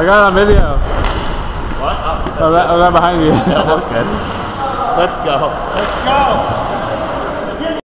I got it on video. What? Oh, I'm right, I'm behind you. yeah, we're good. Let's go. Let's go.